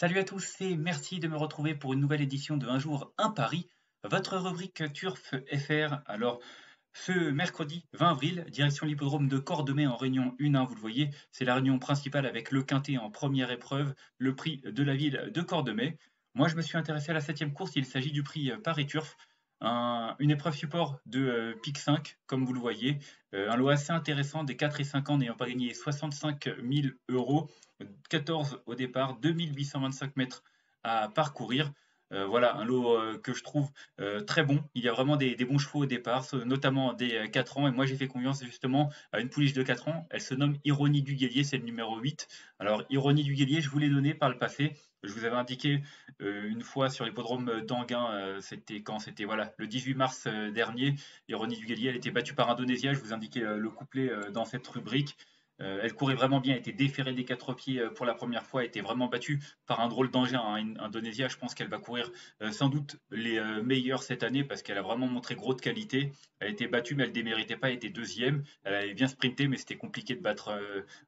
Salut à tous et merci de me retrouver pour une nouvelle édition de Un jour, un Paris, votre rubrique Turf FR. Alors, ce mercredi 20 avril, direction l'hippodrome de Cordemais en réunion 1-1, vous le voyez, c'est la réunion principale avec le Quintet en première épreuve, le prix de la ville de Cordemais. Moi, je me suis intéressé à la septième course, il s'agit du prix Paris Turf une épreuve support de euh, PIC 5, comme vous le voyez. Euh, un lot assez intéressant des 4 et 5 ans n'ayant pas gagné 65 000 euros. 14 au départ, 2825 mètres à parcourir. Euh, voilà, un lot que je trouve très bon. Il y a vraiment des, bons chevaux au départ, notamment des 4 ans. Et moi, j'ai fait confiance justement à une pouliche de 4 ans. Elle se nomme Ironie du Guélier, c'est le numéro 8. Alors, Ironie du Guélier, je vous l'ai donné par le passé. Je vous avais indiqué euh, une fois sur l'hippodrome d'Anguin, euh, c'était quand? C'était voilà, le 18 mars euh, dernier. Ironie du Guélier, elle était battue par Indonésia. Je vous indiquais le couplet dans cette rubrique. Elle courait vraiment bien, était déférée des quatre pieds pour la première fois, était vraiment battue par un drôle d'engin, hein, Indonésia. Je pense qu'elle va courir sans doute les meilleurs cette année parce qu'elle a vraiment montré gros de qualité. Elle a été battue, mais elle déméritait pas, elle était deuxième. Elle avait bien sprinté, mais c'était compliqué de battre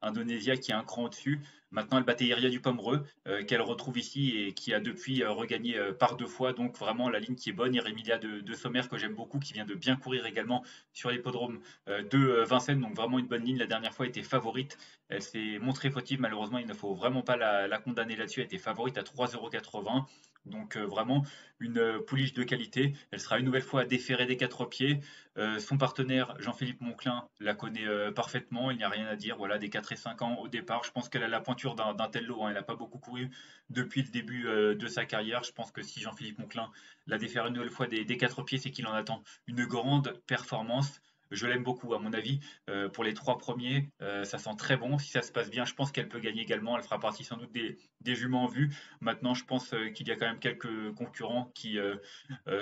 Indonésia qui est un cran au-dessus. Maintenant, elle battait Iria du Pomereux, euh, qu'elle retrouve ici et qui a depuis euh, regagné euh, par deux fois. Donc vraiment la ligne qui est bonne. Iremilia de, de Sommer que j'aime beaucoup, qui vient de bien courir également sur l'hippodrome de Vincennes. Donc vraiment une bonne ligne. La dernière fois était favorite. Elle s'est montrée fautive. Malheureusement, il ne faut vraiment pas la, la condamner là-dessus. Elle était favorite à 3,80€. Donc euh, vraiment une euh, pouliche de qualité. Elle sera une nouvelle fois déférée des quatre pieds. Euh, son partenaire Jean-Philippe Monclin la connaît parfaitement. Il n'y a rien à dire. Voilà, des 4 et 5 ans au départ. Je pense qu'elle a la pointure d'un tel lot. Hein. Elle n'a pas beaucoup couru depuis le début de sa carrière. Je pense que si Jean-Philippe Monclin la défère une nouvelle fois des quatre pieds, c'est qu'il en attend une grande performance. Je l'aime beaucoup, à mon avis. Euh, pour les trois premiers, euh, ça sent très bon. Si ça se passe bien, je pense qu'elle peut gagner également. Elle fera partie sans doute des, juments en vue. Maintenant, je pense euh, qu'il y a quand même quelques concurrents qui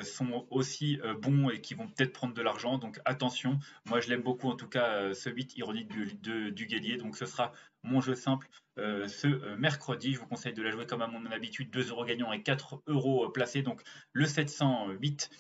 sont aussi bons et qui vont peut-être prendre de l'argent. Donc attention. Moi, je l'aime beaucoup, en tout cas, ce 8 ironique du, du Guélier. Donc ce sera mon jeu simple ce mercredi. Je vous conseille de la jouer comme à mon habitude. 2 euros gagnants et 4 euros placés. Donc le 708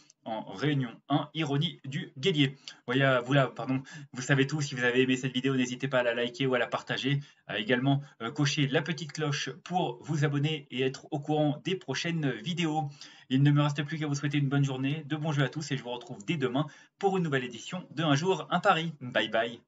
réunion 1, ironie du guélier. Voilà, vous pardon, vous savez tout. Si vous avez aimé cette vidéo, n'hésitez pas à la liker ou à la partager. À également euh, cocher la petite cloche pour vous abonner et être au courant des prochaines vidéos. Il ne me reste plus qu'à vous souhaiter une bonne journée, de bons jeux à tous et je vous retrouve dès demain pour une nouvelle édition de Un jour, un pari. Bye bye.